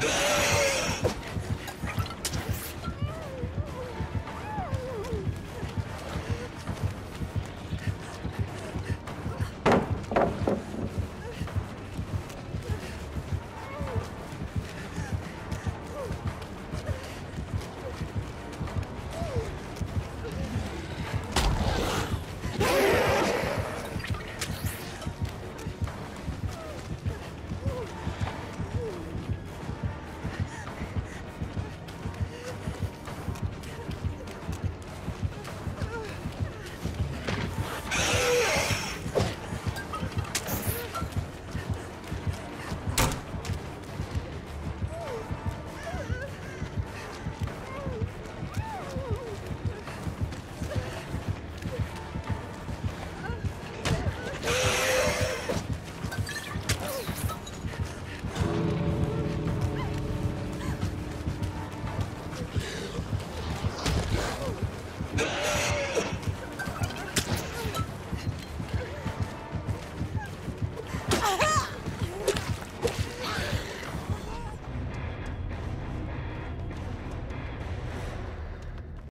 Ah!